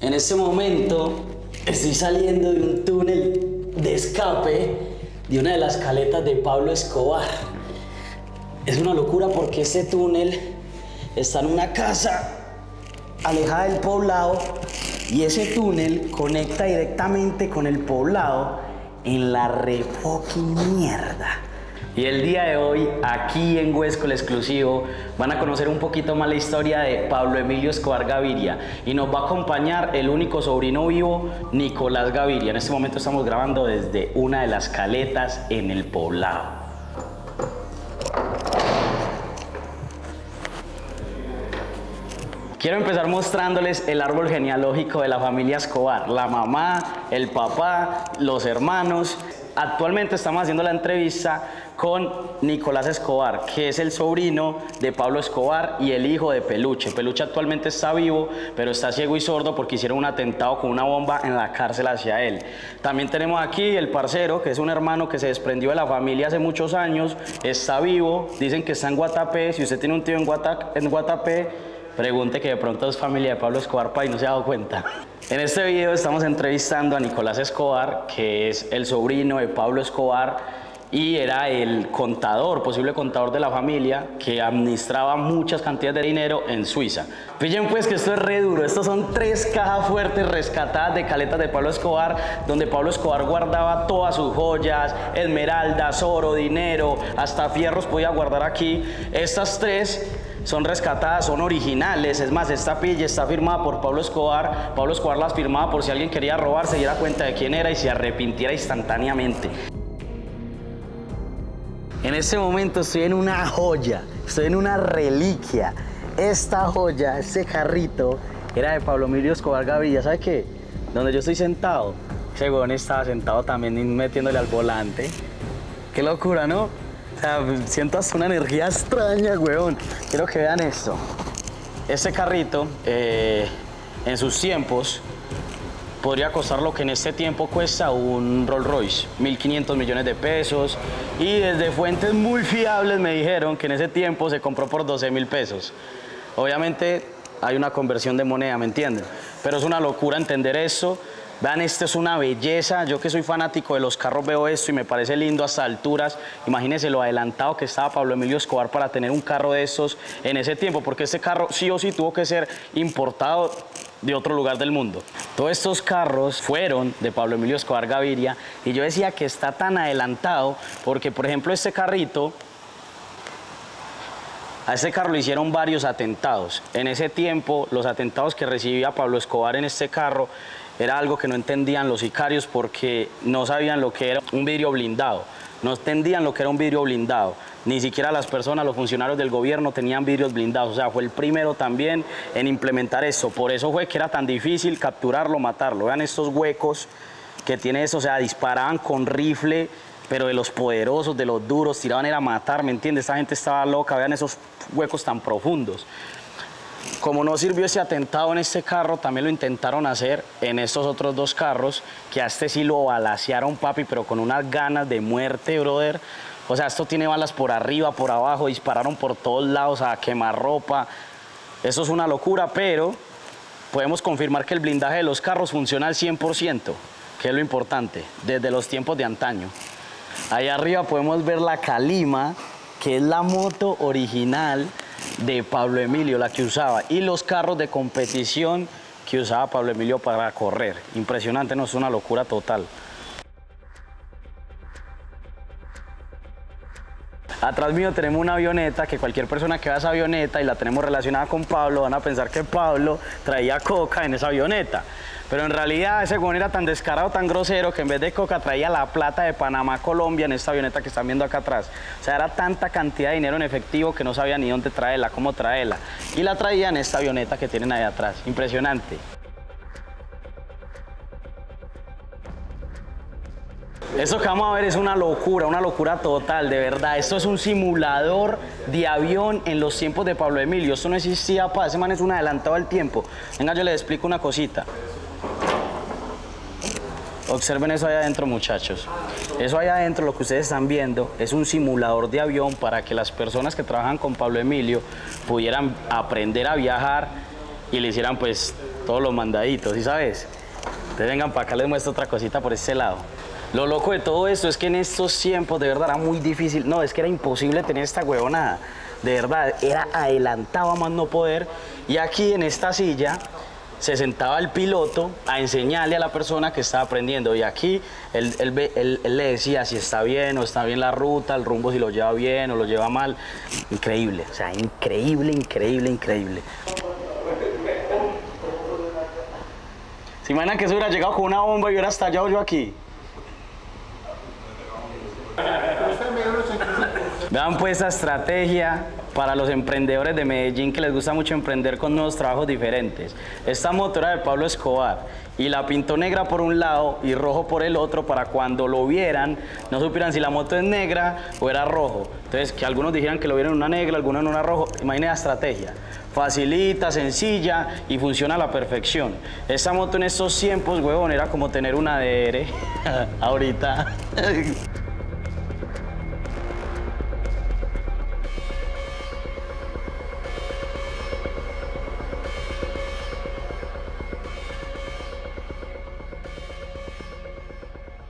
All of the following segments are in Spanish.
En este momento estoy saliendo de un túnel de escape de una de las caletas de Pablo Escobar. Es una locura porque este túnel está en una casa alejada del poblado y ese túnel conecta directamente con el poblado en la re fucking mierda. Y el día de hoy, aquí en Huesco, el exclusivo, van a conocer un poquito más la historia de Pablo Emilio Escobar Gaviria. Y nos va a acompañar el único sobrino vivo, Nicolás Gaviria. En este momento estamos grabando desde una de las caletas en el poblado. Quiero empezar mostrándoles el árbol genealógico de la familia Escobar. La mamá, el papá, los hermanos. Actualmente estamos haciendo la entrevista con Nicolás Escobar, que es el sobrino de Pablo Escobar y el hijo de Peluche. Peluche actualmente está vivo, pero está ciego y sordo porque hicieron un atentado con una bomba en la cárcel hacia él. También tenemos aquí el parcero, que es un hermano que se desprendió de la familia hace muchos años, está vivo, dicen que está en Guatapé. Si usted tiene un tío en, en Guatapé, pregunte que de pronto es familia de Pablo Escobar y no se ha dado cuenta. En este video estamos entrevistando a Nicolás Escobar, que es el sobrino de Pablo Escobar y era el contador, posible contador de la familia, que administraba muchas cantidades de dinero en Suiza. Pillen pues que esto es re duro, estos son tres cajas fuertes rescatadas de caletas de Pablo Escobar, donde Pablo Escobar guardaba todas sus joyas, esmeraldas, oro, dinero, hasta fierros podía guardar aquí. Estas tres son rescatadas, son originales. Es más, esta pilla está firmada por Pablo Escobar. Pablo Escobar las firmaba por si alguien quería robar, se diera cuenta de quién era y se arrepintiera instantáneamente. En este momento estoy en una joya, estoy en una reliquia. Esta joya, este carrito, era de Pablo Emilio Escobar Gaviria. ¿Sabe qué? Donde yo estoy sentado, ese huevón estaba sentado también metiéndole al volante. Qué locura, ¿no? Sea, siento una energía extraña, weón. Quiero que vean esto. Este carrito, eh, en sus tiempos, podría costar lo que en este tiempo cuesta un Rolls Royce, 1.500 millones de pesos. Y desde fuentes muy fiables me dijeron que en ese tiempo se compró por 12 mil pesos. Obviamente hay una conversión de moneda, ¿me entienden? Pero es una locura entender eso. Vean, esto es una belleza. Yo que soy fanático de los carros veo esto y me parece lindo hasta alturas. Imagínense lo adelantado que estaba Pablo Emilio Escobar para tener un carro de estos en ese tiempo, porque este carro sí o sí tuvo que ser importado de otro lugar del mundo. Todos estos carros fueron de Pablo Emilio Escobar Gaviria y yo decía que está tan adelantado porque, por ejemplo, este carrito a este carro le hicieron varios atentados. En ese tiempo, los atentados que recibía Pablo Escobar en este carro era algo que no entendían los sicarios porque no sabían lo que era un vidrio blindado, no entendían lo que era un vidrio blindado. Ni siquiera las personas, los funcionarios del gobierno tenían vidrios blindados. O sea, fue el primero también en implementar eso. Por eso fue que era tan difícil capturarlo, matarlo. Vean estos huecos que tiene eso. O sea, disparaban con rifle, pero de los poderosos, de los duros, tiraban era matar, ¿me entiendes? Esta gente estaba loca. Vean esos huecos tan profundos. Como no sirvió ese atentado en este carro, también lo intentaron hacer en estos otros dos carros, que a este sí lo balasearon, papi, pero con unas ganas de muerte, brother. O sea, esto tiene balas por arriba, por abajo, dispararon por todos lados a quemar ropa. Eso es una locura, pero podemos confirmar que el blindaje de los carros funciona al 100%, que es lo importante, desde los tiempos de antaño. Ahí arriba podemos ver la Calima, que es la moto original de Pablo Emilio, la que usaba, y los carros de competición que usaba Pablo Emilio para correr. Impresionante, no es una locura total. Atrás mío tenemos una avioneta que cualquier persona que vea esa avioneta y la tenemos relacionada con Pablo van a pensar que Pablo traía coca en esa avioneta. Pero en realidad ese güey era tan descarado, tan grosero, que en vez de coca traía la plata de Panamá, Colombia, en esta avioneta que están viendo acá atrás. O sea, era tanta cantidad de dinero en efectivo que no sabía ni dónde traerla, cómo traerla. Y la traía en esta avioneta que tienen ahí atrás. Impresionante. Esto que vamos a ver es una locura, una locura total, de verdad. Esto es un simulador de avión en los tiempos de Pablo Emilio. Esto no existía, pa. Ese man es un adelantado al tiempo. Venga, yo les explico una cosita. Observen eso allá adentro, muchachos. Eso allá adentro, lo que ustedes están viendo, es un simulador de avión para que las personas que trabajan con Pablo Emilio pudieran aprender a viajar y le hicieran pues todos los mandaditos, ¿sí sabes? Entonces vengan para acá, les muestro otra cosita por este lado. Lo loco de todo esto es que en estos tiempos de verdad era muy difícil, no, es que era imposible tener esta huevonada. De verdad, era adelantado a más no poder. Y aquí en esta silla se sentaba el piloto a enseñarle a la persona que estaba aprendiendo. Y aquí él, él, le decía si está bien o está bien la ruta, el rumbo si lo lleva bien o lo lleva mal. Increíble, o sea, increíble, increíble, increíble. ¿Se imaginan que se hubiera llegado con una bomba y hubiera estallado yo aquí? Vean pues esta estrategia para los emprendedores de Medellín que les gusta mucho emprender con nuevos trabajos diferentes. Esta moto era de Pablo Escobar y la pintó negra por un lado y rojo por el otro para cuando lo vieran no supieran si la moto es negra o era rojo. Entonces que algunos dijeran que lo vieran en una negra, algunos en una rojo. Imaginen la estrategia. Facilita, sencilla y funciona a la perfección. Esta moto en estos tiempos, huevón, era como tener una DR ahorita.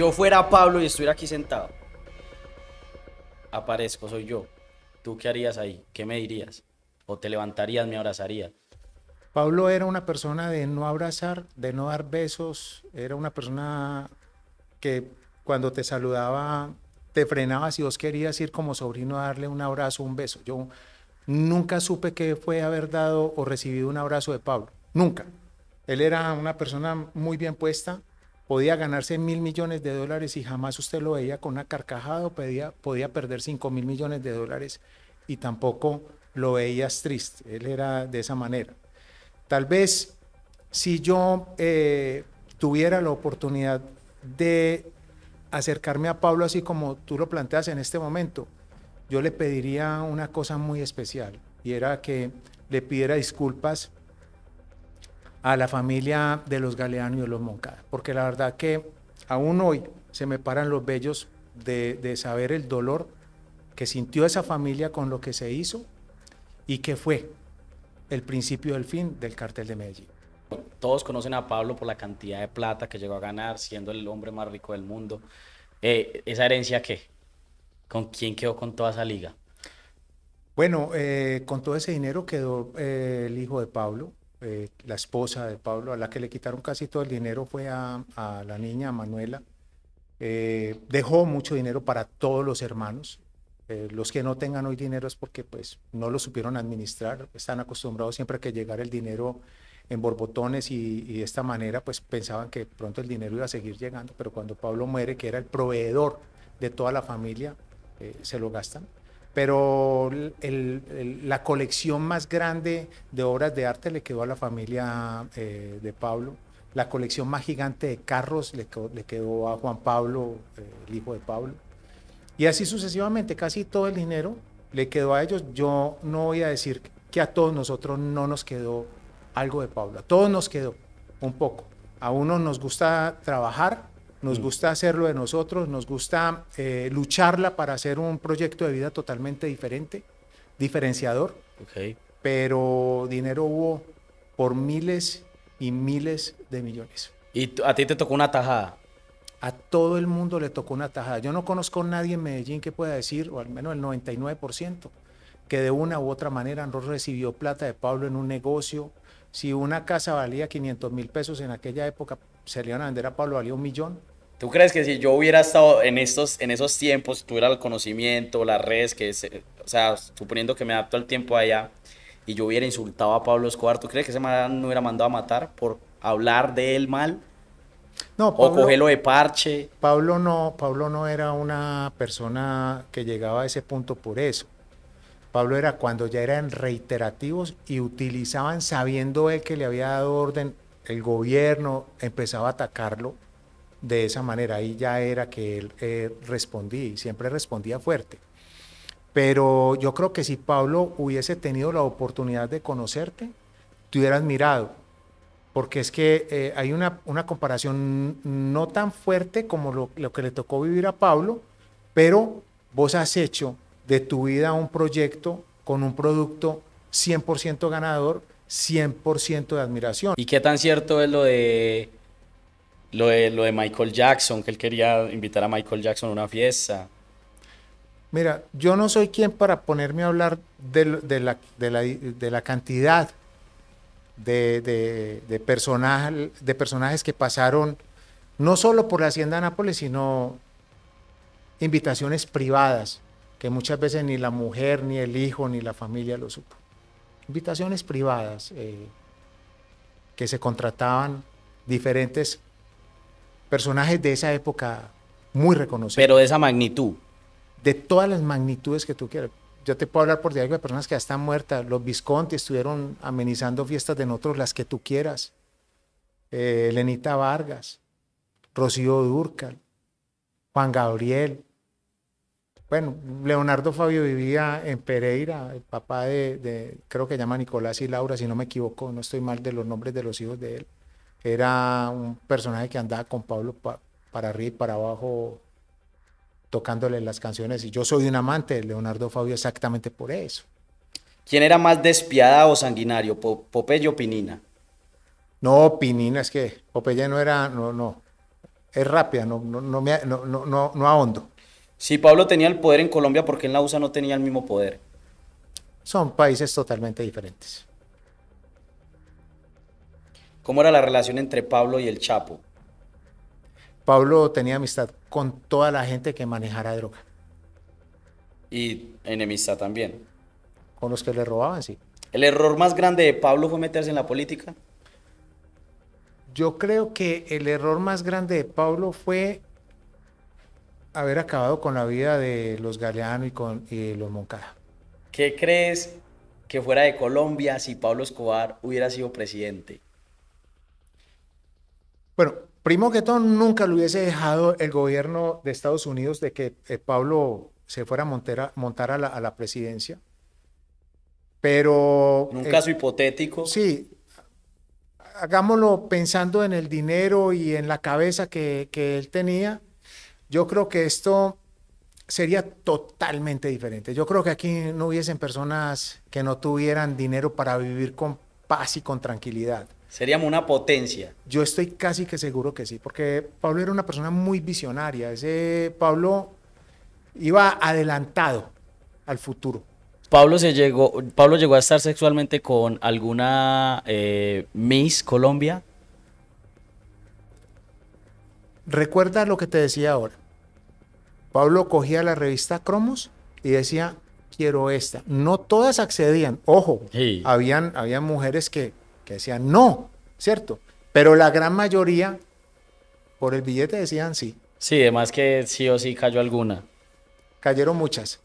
yo fuera Pablo y estuviera aquí sentado, aparezco, soy yo. ¿Tú qué harías ahí? ¿Qué me dirías? ¿O te levantarías, me abrazarías? Pablo era una persona de no abrazar, de no dar besos, era una persona que cuando te saludaba te frenaba si vos querías ir como sobrino a darle un abrazo, un beso. Yo nunca supe que fue haber dado o recibido un abrazo de Pablo, nunca. Él era una persona muy bien puesta, podía ganarse mil millones de dólares y jamás usted lo veía con una carcajada o podía, podía perder cinco mil millones de dólares y tampoco lo veías triste. Él era de esa manera. Tal vez si yo eh, tuviera la oportunidad de acercarme a Pablo así como tú lo planteas en este momento, yo le pediría una cosa muy especial y era que le pidiera disculpas a la familia de los Galeano y de los Moncada, porque la verdad que aún hoy se me paran los vellos de, saber el dolor que sintió esa familia con lo que se hizo y que fue el principio del fin del cartel de Medellín. Todos conocen a Pablo por la cantidad de plata que llegó a ganar, siendo el hombre más rico del mundo. Eh, ¿Esa herencia qué? ¿Con quién quedó con toda esa liga? Bueno, eh, con todo ese dinero quedó eh, el hijo de Pablo, eh, la esposa de Pablo, a la que le quitaron casi todo el dinero fue a, la niña, Manuela. Eh, dejó mucho dinero para todos los hermanos. Eh, los que no tengan hoy dinero es porque pues no lo supieron administrar, están acostumbrados siempre a que llegara el dinero en borbotones y, y, de esta manera pues pensaban que pronto el dinero iba a seguir llegando, pero cuando Pablo muere, que era el proveedor de toda la familia, se lo gastan pero la colección más grande de obras de arte le quedó a la familia eh, de Pablo. La colección más gigante de carros le quedó, a Juan Pablo, eh, el hijo de Pablo. Y así sucesivamente, casi todo el dinero le quedó a ellos. Yo no voy a decir que a todos nosotros no nos quedó algo de Pablo, a todos nos quedó un poco. A uno nos gusta trabajar, nos mm. gusta hacerlo de nosotros, nos gusta eh, lucharla para hacer un proyecto de vida totalmente diferente, diferenciador. Pero dinero hubo por miles y miles de millones. ¿Y a ti te tocó una tajada? A todo el mundo le tocó una tajada. Yo no conozco a nadie en Medellín que pueda decir, o al menos el 99%, que de una u otra manera no recibió plata de Pablo en un negocio. Si una casa valía 500 mil pesos en aquella época, se le iban a vender a Pablo, valía un millón. ¿Tú crees que si yo hubiera estado en, estos, en esos tiempos, tuviera el conocimiento, las redes, que o sea, suponiendo que me adapto al tiempo allá, y yo hubiera insultado a Pablo Escobar, ¿tú crees que ese man me hubiera mandado a matar por hablar de él mal? No, o cogerlo de parche. Pablo no, Pablo no era una persona que llegaba a ese punto por eso. Pablo era cuando ya eran reiterativos y utilizaban, sabiendo él que le había dado orden, el gobierno empezaba a atacarlo de esa manera. Ahí ya era que él eh, respondía y siempre respondía fuerte. Pero yo creo que si Pablo hubiese tenido la oportunidad de conocerte, te hubieras mirado. Porque es que eh, hay una, una, comparación no tan fuerte como lo, lo que le tocó vivir a Pablo, pero vos has hecho de tu vida un proyecto con un producto 100% ganador 100% de admiración. ¿Y qué tan cierto es lo de, lo de lo de Michael Jackson, que él quería invitar a Michael Jackson a una fiesta? Mira, yo no soy quien para ponerme a hablar de, de, la, de, la, de la, cantidad de, de personajes que pasaron no solo por la Hacienda de Nápoles, sino invitaciones privadas, que muchas veces ni la mujer, ni el hijo, ni la familia lo supo. Invitaciones privadas eh, que se contrataban diferentes personajes de esa época muy reconocidos. Pero de esa magnitud de todas las magnitudes que tú quieras. Yo te puedo hablar por diario de personas que ya están muertas. Los Visconti estuvieron amenizando fiestas de nosotros, las que tú quieras. Eh, Lenita Vargas, Rocío Durcal, Juan Gabriel. Bueno, Leonardo Fabio vivía en Pereira, el papá de, creo que llama Nicolás y Laura, si no me equivoco, no estoy mal de los nombres de los hijos de él. Era un personaje que andaba con Pablo para arriba y para abajo tocándole las canciones. Y yo soy un amante de Leonardo Fabio exactamente por eso. ¿Quién era más despiadado o sanguinario, Popeye o Pinina? No, Pinina, es que Popeye no era, no, no, es rápida, no, no, no, no, no, no ahondo. Si Pablo tenía el poder en Colombia, ¿por qué en la USA no tenía el mismo poder? Son países totalmente diferentes. ¿Cómo era la relación entre Pablo y el Chapo? Pablo tenía amistad con toda la gente que manejara droga. Y enemistad también. Con los que le robaban, sí. ¿El error más grande de Pablo fue meterse en la política? Yo creo que el error más grande de Pablo fue haber acabado con la vida de los Galeano y, con, y los Moncada. ¿Qué crees que fuera de Colombia si Pablo Escobar hubiera sido presidente? Bueno, Primo que todo, nunca lo hubiese dejado el gobierno de Estados Unidos de que eh, Pablo se fuera a montar a, la, presidencia. Pero... En un caso eh, hipotético. Sí, hagámoslo pensando en el dinero y en la cabeza que, que él tenía. Yo creo que esto sería totalmente diferente. Yo creo que aquí no hubiesen personas que no tuvieran dinero para vivir con paz y con tranquilidad. Seríamos una potencia. Yo estoy casi que seguro que sí, porque Pablo era una persona muy visionaria. Ese Pablo iba adelantado al futuro. Pablo se llegó, Pablo llegó a estar sexualmente con alguna eh, Miss Colombia. Recuerda lo que te decía ahora. Pablo cogía la revista Cromos y decía, quiero esta. No todas accedían. Ojo, habían, habían mujeres que decían no, ¿cierto? Pero la gran mayoría, por el billete decían sí. Sí, además que sí o sí cayó alguna. Cayeron muchas.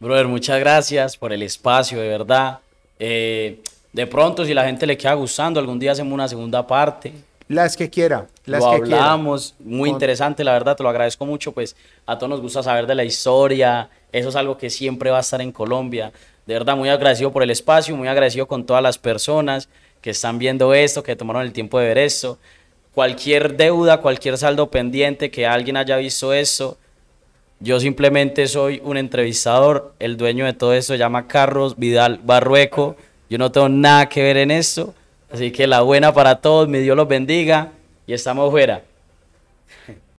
Brother, muchas gracias por el espacio, de verdad. Eh, de pronto, si la gente le queda gustando, algún día hacemos una segunda parte. Las que quiera. Las lo que hablamos, muy interesante, la verdad, te lo agradezco mucho, pues a todos nos gusta saber de la historia, eso es algo que siempre va a estar en Colombia. De verdad, muy agradecido por el espacio, muy agradecido con todas las personas que están viendo esto, que tomaron el tiempo de ver esto. Cualquier deuda, cualquier saldo pendiente, que alguien haya visto eso, yo simplemente soy un entrevistador, el dueño de todo esto se llama Carlos Vidal Barrueco, yo no tengo nada que ver en esto, así que la buena para todos, mi Dios los bendiga y estamos fuera.